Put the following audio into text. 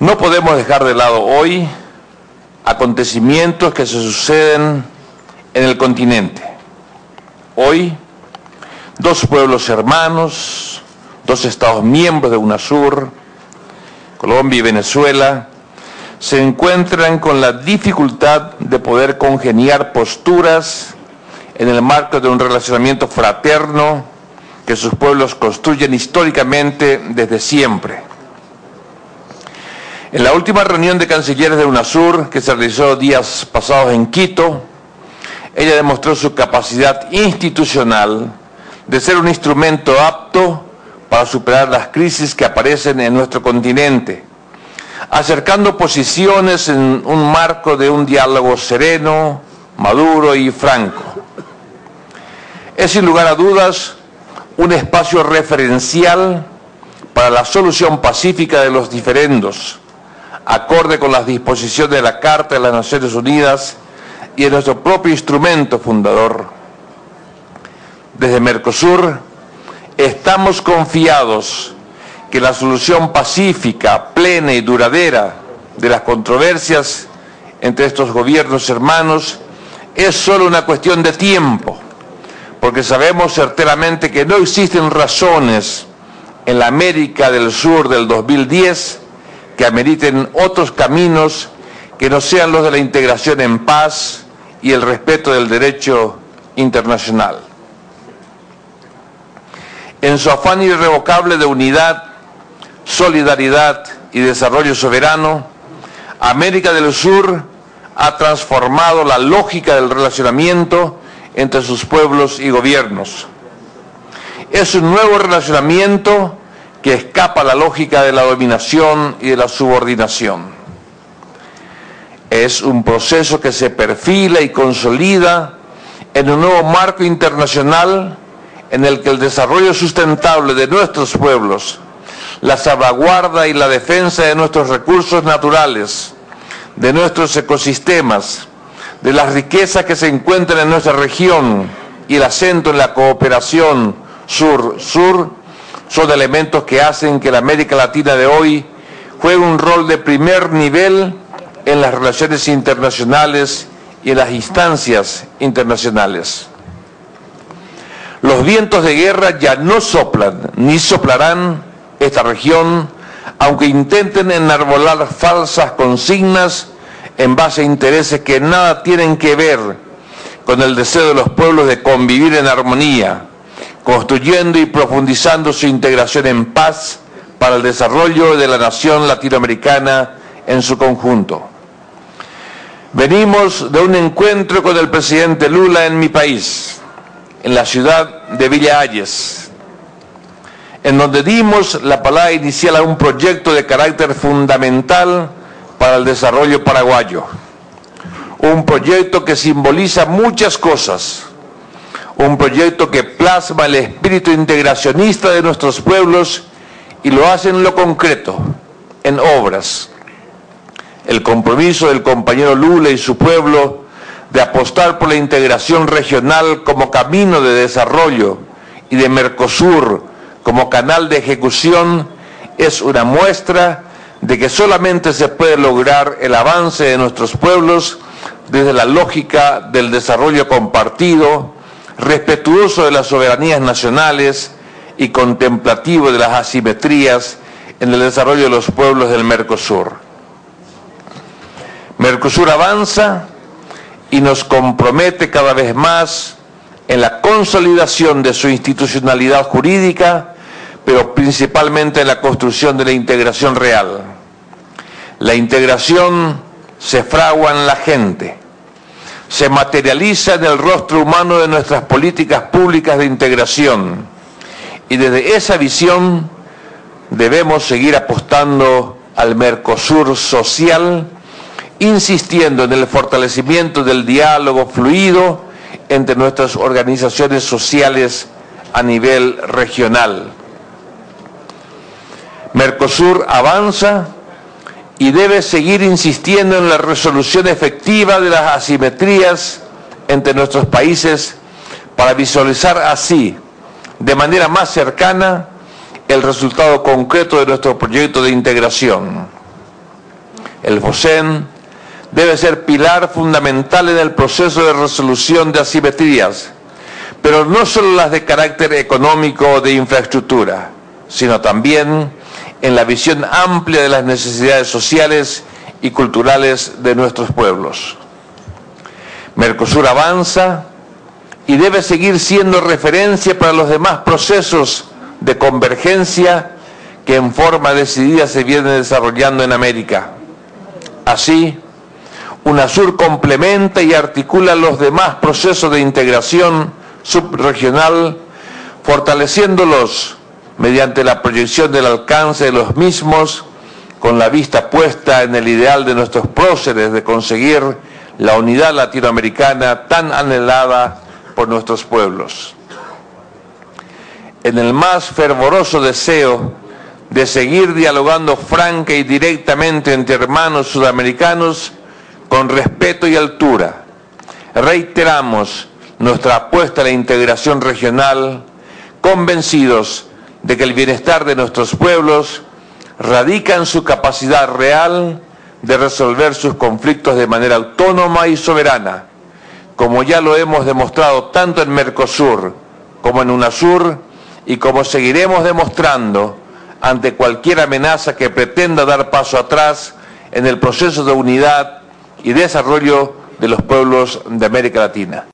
No podemos dejar de lado hoy acontecimientos que se suceden en el continente. Hoy, dos pueblos hermanos, dos estados miembros de UNASUR, Colombia y Venezuela, se encuentran con la dificultad de poder congeniar posturas en el marco de un relacionamiento fraterno que sus pueblos construyen históricamente desde siempre. En la última reunión de cancilleres de UNASUR, que se realizó días pasados en Quito, ella demostró su capacidad institucional de ser un instrumento apto para superar las crisis que aparecen en nuestro continente, acercando posiciones en un marco de un diálogo sereno, maduro y franco. Es sin lugar a dudas un espacio referencial para la solución pacífica de los diferendos, acorde con las disposiciones de la Carta de las Naciones Unidas y de nuestro propio instrumento fundador. Desde Mercosur estamos confiados que la solución pacífica, plena y duradera de las controversias entre estos gobiernos hermanos es solo una cuestión de tiempo, porque sabemos certeramente que no existen razones en la América del Sur del 2010 que ameriten otros caminos que no sean los de la integración en paz y el respeto del derecho internacional. En su afán irrevocable de unidad, solidaridad y desarrollo soberano, América del Sur ha transformado la lógica del relacionamiento entre sus pueblos y gobiernos. Es un nuevo relacionamiento que escapa a la lógica de la dominación y de la subordinación. Es un proceso que se perfila y consolida en un nuevo marco internacional en el que el desarrollo sustentable de nuestros pueblos, la salvaguarda y la defensa de nuestros recursos naturales, de nuestros ecosistemas, de las riquezas que se encuentran en nuestra región y el acento en la cooperación sur-sur son elementos que hacen que la América Latina de hoy juegue un rol de primer nivel en las relaciones internacionales y en las instancias internacionales. Los vientos de guerra ya no soplan ni soplarán esta región, aunque intenten enarbolar falsas consignas en base a intereses que nada tienen que ver con el deseo de los pueblos de convivir en armonía, construyendo y profundizando su integración en paz para el desarrollo de la nación latinoamericana en su conjunto. Venimos de un encuentro con el presidente Lula en mi país, en la ciudad de Villa Ayes, en donde dimos la palabra inicial a un proyecto de carácter fundamental para el desarrollo paraguayo. Un proyecto que simboliza muchas cosas, un proyecto que plasma el espíritu integracionista de nuestros pueblos y lo hace en lo concreto, en obras. El compromiso del compañero Lula y su pueblo de apostar por la integración regional como camino de desarrollo y de Mercosur como canal de ejecución es una muestra de que solamente se puede lograr el avance de nuestros pueblos desde la lógica del desarrollo compartido, respetuoso de las soberanías nacionales y contemplativo de las asimetrías en el desarrollo de los pueblos del Mercosur. Mercosur avanza y nos compromete cada vez más en la consolidación de su institucionalidad jurídica, pero principalmente en la construcción de la integración real. La integración se fragua en la gente se materializa en el rostro humano de nuestras políticas públicas de integración. Y desde esa visión debemos seguir apostando al Mercosur social, insistiendo en el fortalecimiento del diálogo fluido entre nuestras organizaciones sociales a nivel regional. Mercosur avanza y debe seguir insistiendo en la resolución efectiva de las asimetrías entre nuestros países para visualizar así, de manera más cercana, el resultado concreto de nuestro proyecto de integración. El FOSEN debe ser pilar fundamental en el proceso de resolución de asimetrías, pero no solo las de carácter económico o de infraestructura, sino también en la visión amplia de las necesidades sociales y culturales de nuestros pueblos. Mercosur avanza y debe seguir siendo referencia para los demás procesos de convergencia que en forma decidida se vienen desarrollando en América. Así, UNASUR complementa y articula los demás procesos de integración subregional, fortaleciéndolos mediante la proyección del alcance de los mismos, con la vista puesta en el ideal de nuestros próceres de conseguir la unidad latinoamericana tan anhelada por nuestros pueblos. En el más fervoroso deseo de seguir dialogando franca y directamente entre hermanos sudamericanos con respeto y altura, reiteramos nuestra apuesta a la integración regional, convencidos de que el bienestar de nuestros pueblos radica en su capacidad real de resolver sus conflictos de manera autónoma y soberana, como ya lo hemos demostrado tanto en Mercosur como en UNASUR y como seguiremos demostrando ante cualquier amenaza que pretenda dar paso atrás en el proceso de unidad y desarrollo de los pueblos de América Latina.